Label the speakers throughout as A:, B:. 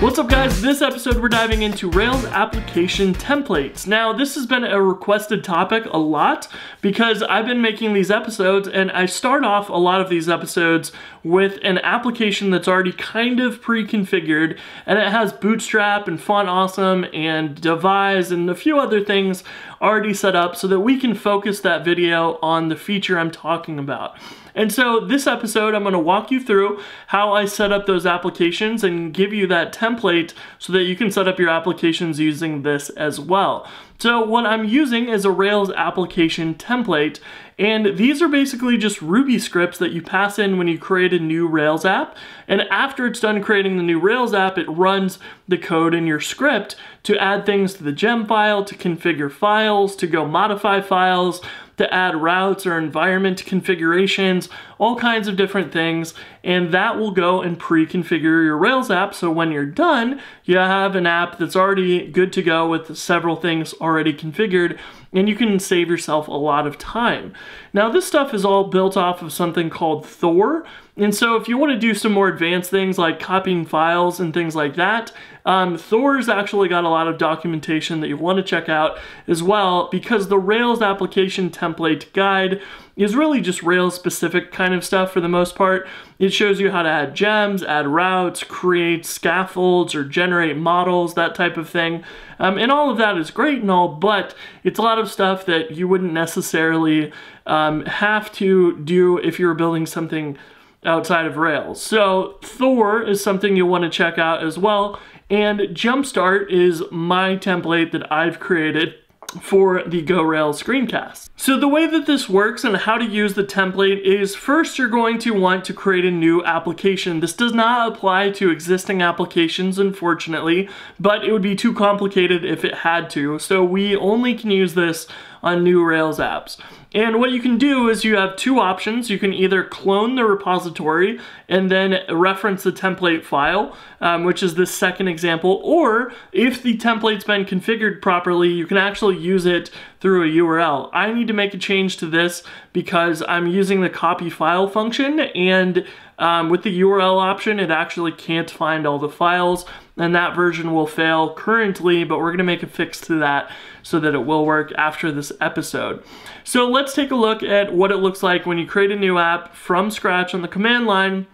A: What's up guys? This episode we're diving into Rails application templates. Now this has been a requested topic a lot because I've been making these episodes and I start off a lot of these episodes with an application that's already kind of pre-configured and it has Bootstrap and Font Awesome and Devise and a few other things already set up so that we can focus that video on the feature I'm talking about. And so this episode, I'm gonna walk you through how I set up those applications and give you that template so that you can set up your applications using this as well. So what I'm using is a Rails application template, and these are basically just Ruby scripts that you pass in when you create a new Rails app. And after it's done creating the new Rails app, it runs the code in your script to add things to the gem file, to configure files, to go modify files, to add routes or environment configurations, all kinds of different things, and that will go and pre-configure your Rails app so when you're done, you have an app that's already good to go with several things already configured, and you can save yourself a lot of time. Now this stuff is all built off of something called Thor, and so if you want to do some more advanced things like copying files and things like that, um, Thor's actually got a lot of documentation that you want to check out as well because the Rails application template guide is really just Rails specific kind of stuff for the most part. It shows you how to add gems, add routes, create scaffolds or generate models, that type of thing. Um, and all of that is great and all, but it's a lot of stuff that you wouldn't necessarily um, have to do if you were building something outside of Rails. So Thor is something you'll want to check out as well. And Jumpstart is my template that I've created for the Go Rails screencast. So the way that this works and how to use the template is first you're going to want to create a new application. This does not apply to existing applications unfortunately, but it would be too complicated if it had to. So we only can use this on new Rails apps. And what you can do is you have two options. You can either clone the repository and then reference the template file, um, which is this second example, or if the template's been configured properly, you can actually use it through a URL. I need to make a change to this because I'm using the copy file function and um, with the URL option, it actually can't find all the files and that version will fail currently, but we're gonna make a fix to that so that it will work after this episode. So let's take a look at what it looks like when you create a new app from scratch on the command line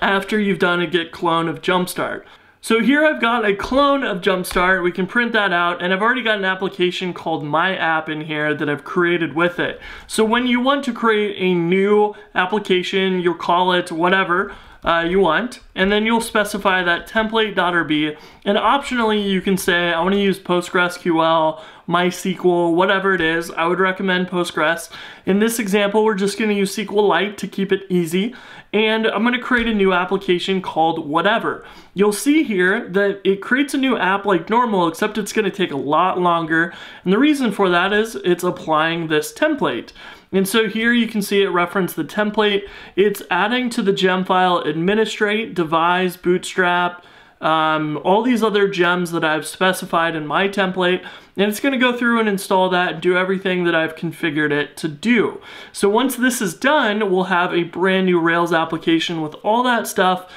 A: after you've done a git clone of Jumpstart. So here I've got a clone of Jumpstart, we can print that out, and I've already got an application called My App in here that I've created with it. So when you want to create a new application, you'll call it whatever, uh, you want, and then you'll specify that template.rb, and optionally you can say, I want to use PostgreSQL, MySQL, whatever it is. I would recommend Postgres. In this example, we're just going to use SQLite to keep it easy, and I'm going to create a new application called whatever. You'll see here that it creates a new app like normal, except it's going to take a lot longer, and the reason for that is it's applying this template. And so here you can see it reference the template. It's adding to the gem file administrate, devise, bootstrap, um, all these other gems that I've specified in my template, and it's gonna go through and install that and do everything that I've configured it to do. So once this is done, we'll have a brand new Rails application with all that stuff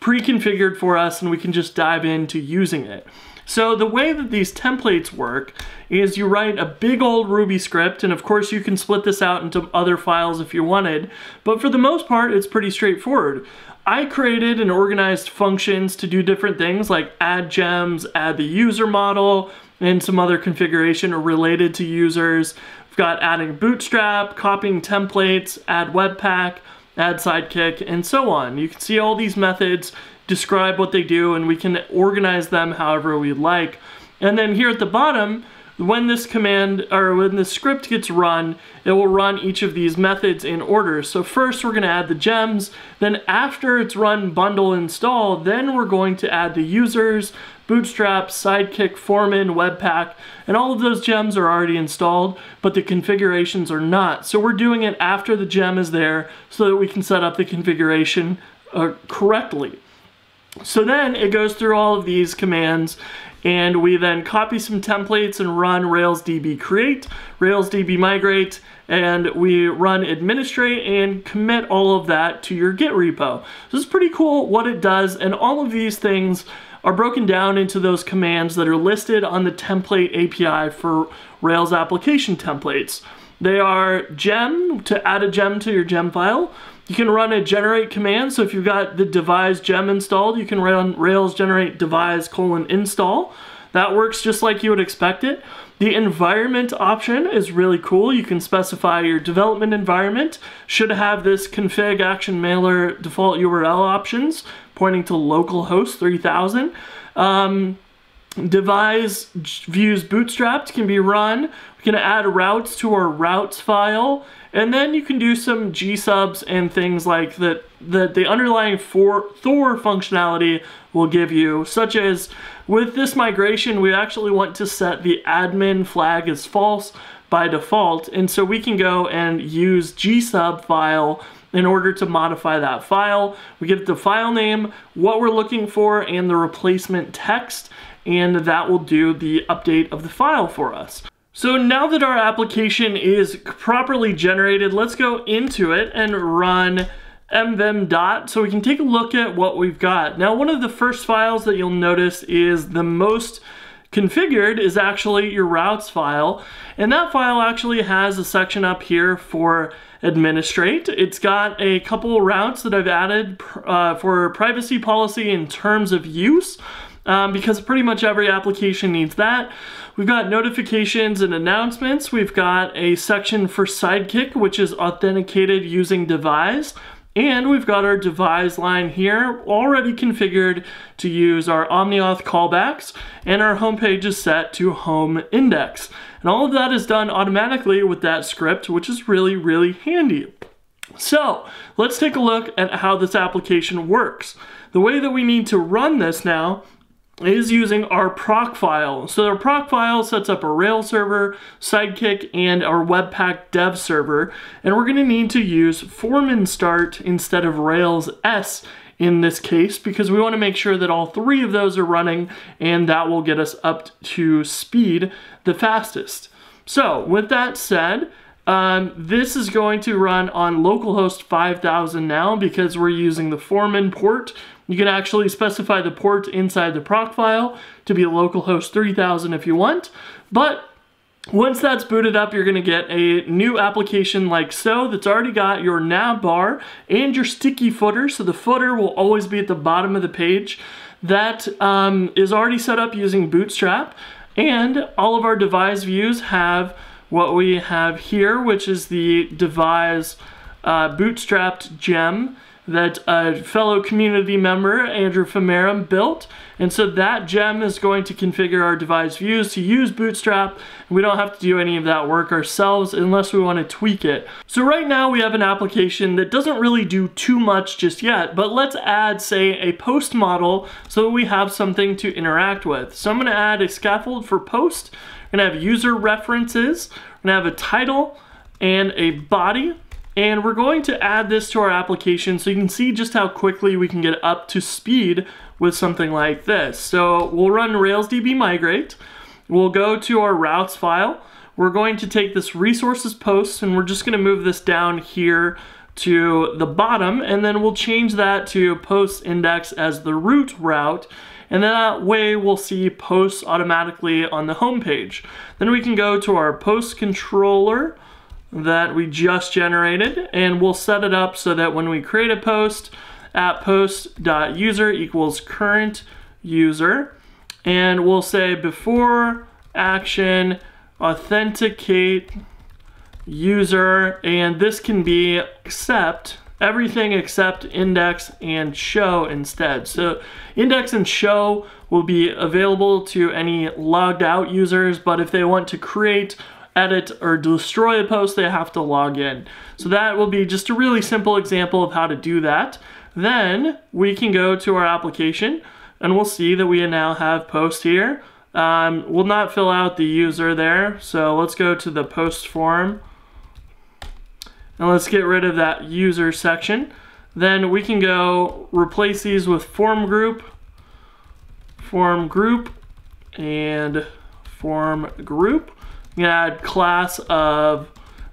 A: pre-configured for us and we can just dive into using it. So the way that these templates work is you write a big old Ruby script, and of course you can split this out into other files if you wanted, but for the most part, it's pretty straightforward. I created and organized functions to do different things like add gems, add the user model, and some other configuration related to users. We've got adding bootstrap, copying templates, add webpack, add sidekiq, and so on. You can see all these methods describe what they do and we can organize them however we like. And then here at the bottom, when this command or when the script gets run, it will run each of these methods in order. So first we're going to add the gems, then after it's run bundle install, then we're going to add the users, Bootstrap, Sidekiq, Foreman, Webpack, and all of those gems are already installed, but the configurations are not. So we're doing it after the gem is there so that we can set up the configuration uh, correctly. So then it goes through all of these commands and we then copy some templates and run Rails DB create, Rails DB migrate, and we run administrate and commit all of that to your Git repo. So it's pretty cool what it does, and all of these things are broken down into those commands that are listed on the template API for Rails application templates. They are gem, to add a gem to your gem file. You can run a generate command, so if you've got the devise gem installed, you can run Rails generate devise colon install. That works just like you would expect it. The environment option is really cool. You can specify your development environment. Should have this config action mailer default URL options pointing to localhost 3000. Um, devise views bootstrapped can be run. We can add routes to our routes file. And then you can do some gsubs and things like that that the underlying for Thor functionality will give you, such as with this migration, we actually want to set the admin flag as false by default. And so we can go and use gsub file in order to modify that file. We give the file name, what we're looking for, and the replacement text, and that will do the update of the file for us. So now that our application is properly generated, let's go into it and run mvim dot so we can take a look at what we've got. Now one of the first files that you'll notice is the most configured is actually your routes file and that file actually has a section up here for administrate. It's got a couple routes that I've added uh, for privacy policy in terms of use um, because pretty much every application needs that. We've got notifications and announcements. We've got a section for Sidekiq, which is authenticated using Devise. And we've got our devise line here already configured to use our OmniAuth callbacks and our homepage is set to home index. And all of that is done automatically with that script, which is really, really handy. So let's take a look at how this application works. The way that we need to run this now is using our Procfile. So our Procfile sets up a Rails server, Sidekiq, and our Webpack dev server. And we're gonna need to use Foreman start instead of Rails S in this case because we wanna make sure that all three of those are running and that will get us up to speed the fastest. So with that said, um, this is going to run on localhost 5000 now because we're using the Foreman port, you can actually specify the port inside the Procfile to be localhost 3000 if you want, but once that's booted up, you're gonna get a new application like so that's already got your nav bar and your sticky footer. So the footer will always be at the bottom of the page. That um, is already set up using Bootstrap. And all of our devise views have what we have here, which is the devise uh, bootstrapped gem that a fellow community member, Andrew Fomera, built. And so that gem is going to configure our devise views to use Bootstrap. We don't have to do any of that work ourselves unless we want to tweak it. So right now we have an application that doesn't really do too much just yet, but let's add, say, a post model so that we have something to interact with. So I'm going to add a scaffold for post. We're going to have user references. We're going to have a title and a body and we're going to add this to our application so you can see just how quickly we can get up to speed with something like this. So we'll run RailsDB migrate. We'll go to our routes file. We're going to take this resources post and we're just gonna move this down here to the bottom and then we'll change that to post index as the root route and that way we'll see posts automatically on the home page. Then we can go to our post controller that we just generated and we'll set it up so that when we create a post at post.user equals current user and we'll say before action authenticate user and this can be except everything except index and show instead. So index and show will be available to any logged out users, but if they want to create edit or destroy a post, they have to log in. So that will be just a really simple example of how to do that. Then we can go to our application and we'll see that we now have post here. Um, we'll not fill out the user there. So let's go to the post form and let's get rid of that user section. Then we can go replace these with form group, form group, and form group. Gonna add class of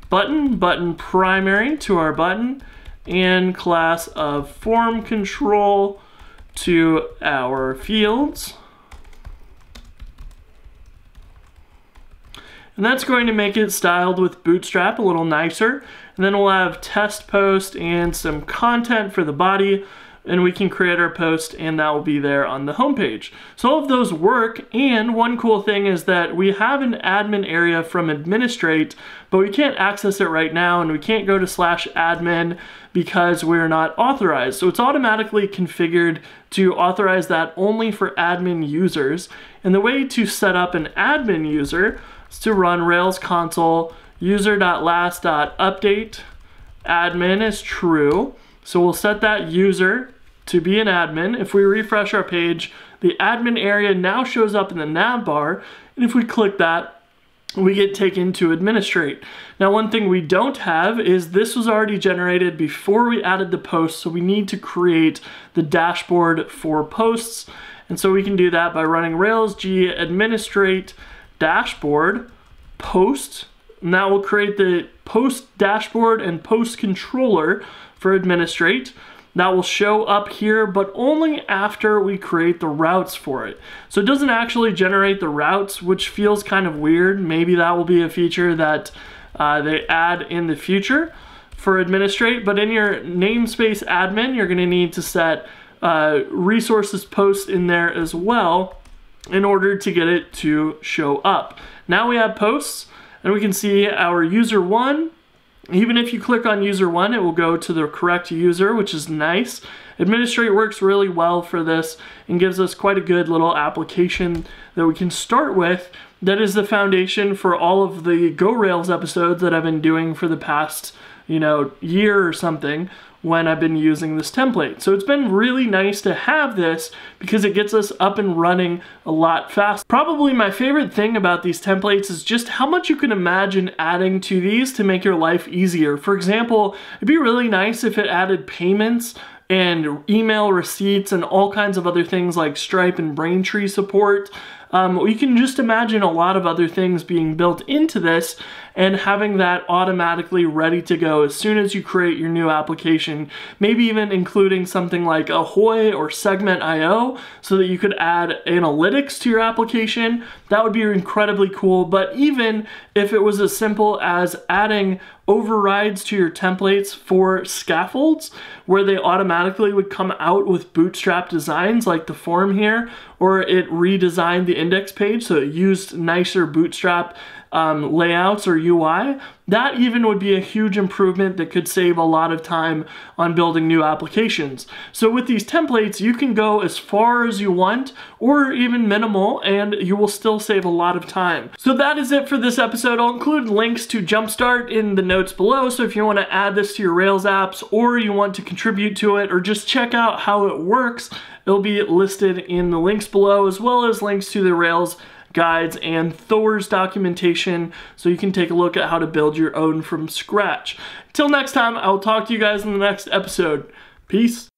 A: button, button primary to our button, and class of form control to our fields. And that's going to make it styled with Bootstrap a little nicer. And then we'll have test post and some content for the body and we can create our post and that will be there on the homepage. So all of those work and one cool thing is that we have an admin area from administrate but we can't access it right now and we can't go to slash admin because we're not authorized. So it's automatically configured to authorize that only for admin users. And the way to set up an admin user is to run Rails console user.last.update admin is true. So we'll set that user to be an admin. If we refresh our page, the admin area now shows up in the nav bar. And if we click that, we get taken to administrate. Now one thing we don't have is this was already generated before we added the post, so we need to create the dashboard for posts. And so we can do that by running Rails G administrate dashboard post. And that will create the post dashboard and post controller for administrate. That will show up here, but only after we create the routes for it. So it doesn't actually generate the routes, which feels kind of weird. Maybe that will be a feature that uh, they add in the future for administrate, but in your namespace admin, you're gonna need to set uh, resources post in there as well in order to get it to show up. Now we have posts and we can see our user one even if you click on user one, it will go to the correct user, which is nice. Administrate works really well for this and gives us quite a good little application that we can start with that is the foundation for all of the Go Rails episodes that I've been doing for the past, you know, year or something when I've been using this template. So it's been really nice to have this because it gets us up and running a lot faster. Probably my favorite thing about these templates is just how much you can imagine adding to these to make your life easier. For example, it'd be really nice if it added payments and email receipts and all kinds of other things like Stripe and Braintree support. Um, you can just imagine a lot of other things being built into this and having that automatically ready to go as soon as you create your new application. Maybe even including something like Ahoy or Segment.io so that you could add analytics to your application. That would be incredibly cool. But even if it was as simple as adding overrides to your templates for scaffolds where they automatically would come out with bootstrap designs like the form here or it redesigned the index page so it used nicer bootstrap um, layouts or UI, that even would be a huge improvement that could save a lot of time on building new applications. So with these templates, you can go as far as you want or even minimal and you will still save a lot of time. So that is it for this episode. I'll include links to Jumpstart in the notes below. So if you want to add this to your Rails apps or you want to contribute to it or just check out how it works, it'll be listed in the links below as well as links to the Rails guides, and Thor's documentation so you can take a look at how to build your own from scratch. Till next time, I will talk to you guys in the next episode. Peace.